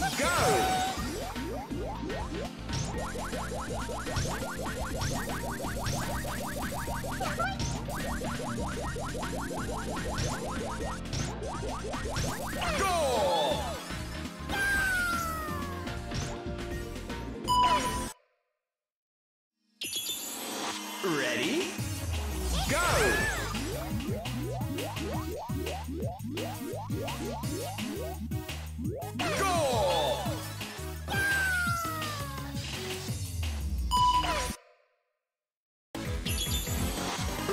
Go!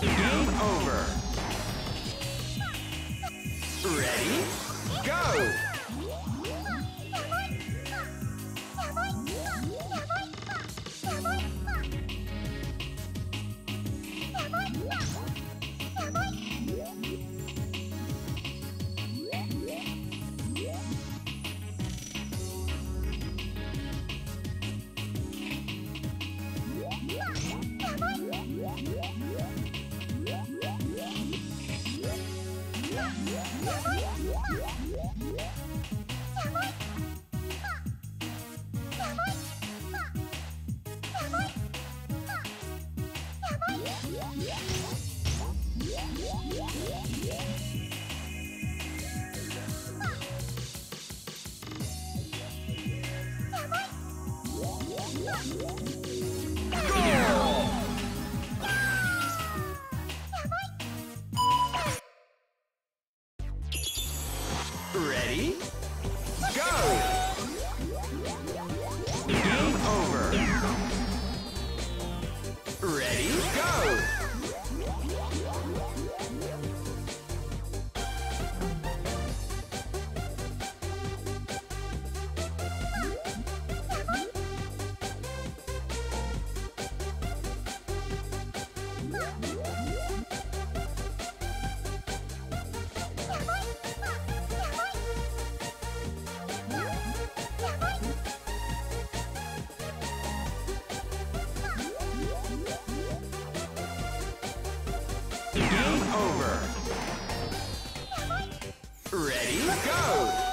Game over. Ready? Go! Yeah. Game over. Ready? Go!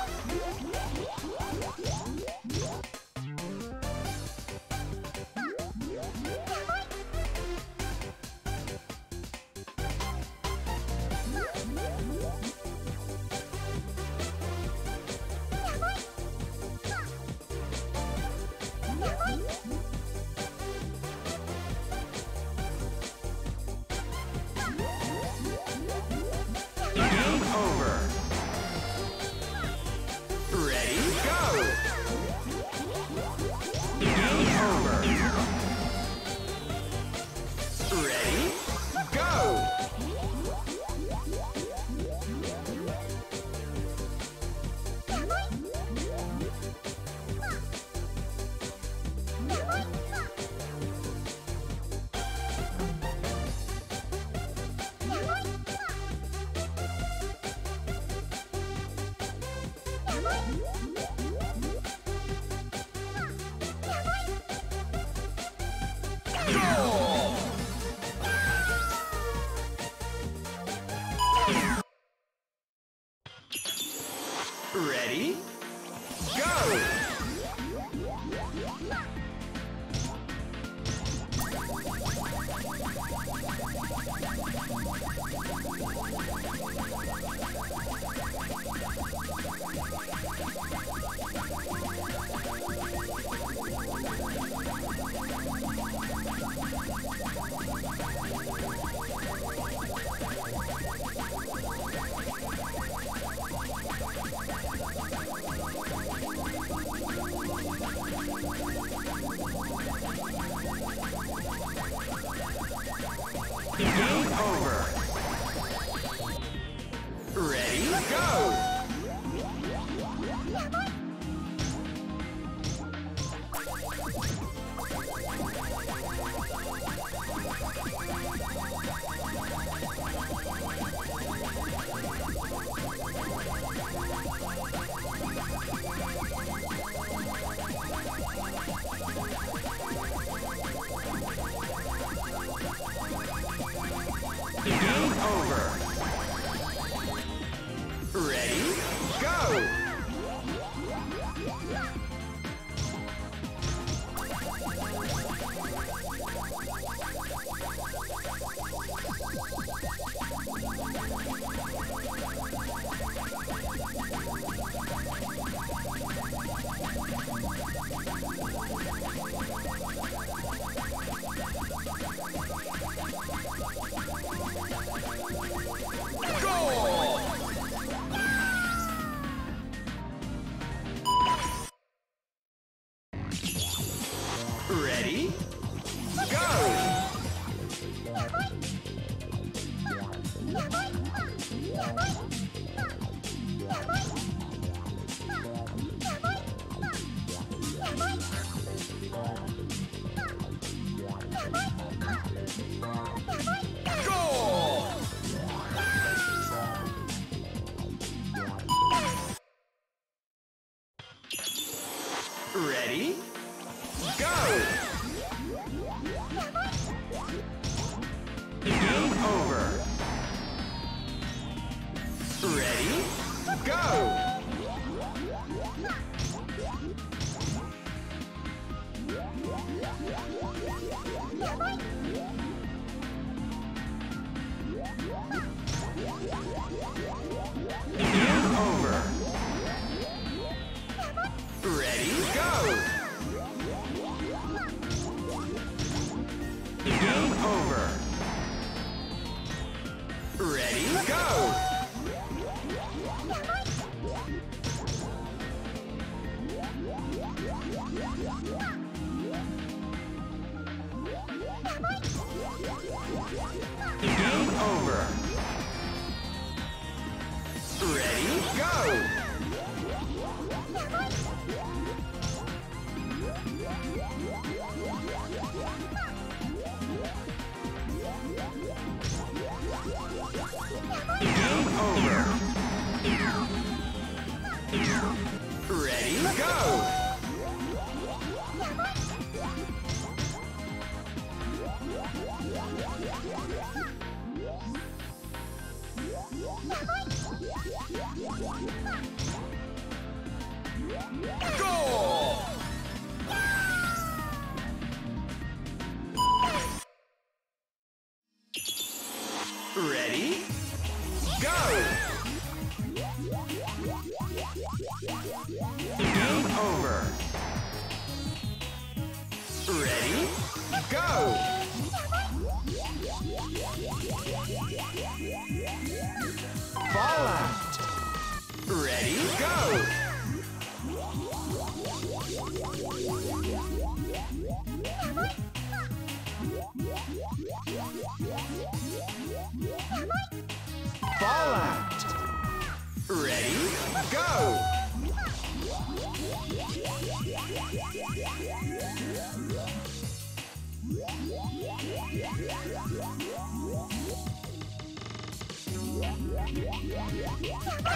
Goal! Ready? Go! Go! Go! Goal! Ready? Go! Go! Fallout. Ready? Go! Fallout. Ready? Go!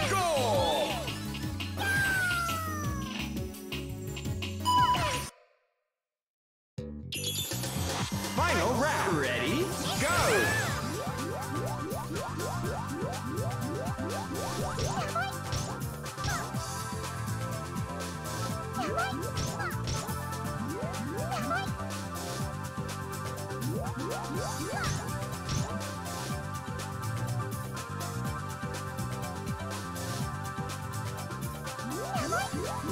Goal! Final round. Ready? Go! Yeah.